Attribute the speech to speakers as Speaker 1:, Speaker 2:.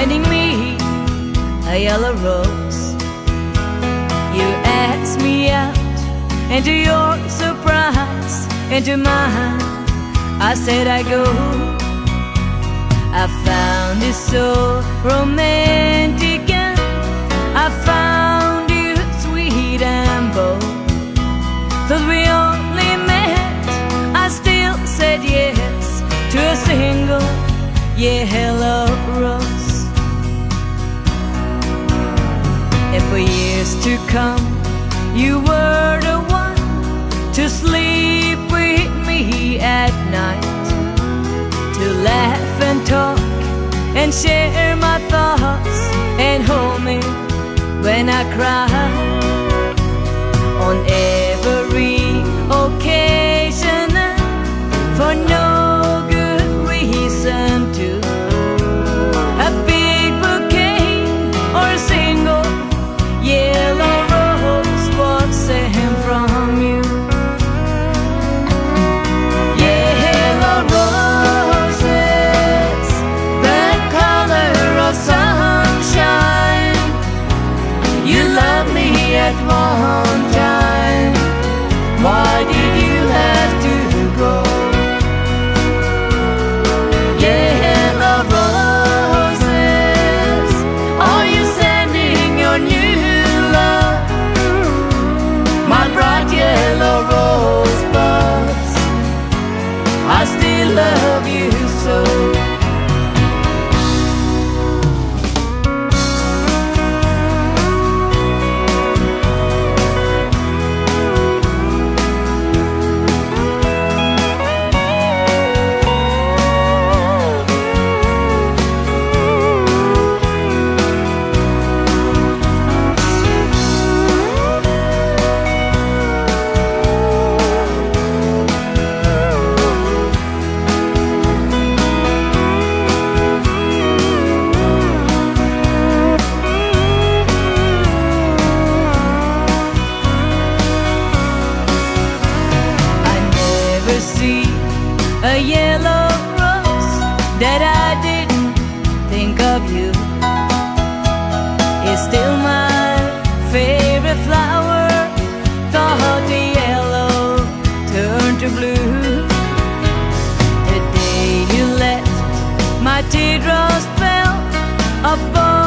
Speaker 1: handing me a yellow rose. You asked me out, and to your surprise and to mine, I said I go. I found it so romantic, and I found you sweet and bold. Though we only met, I still said yes to a single, yeah, hello, rose. For years to come, you were the one to sleep with me at night, to laugh and talk and share my thoughts and hold me when I cry I still love you so. To blue. The day you left, my teardrops fell upon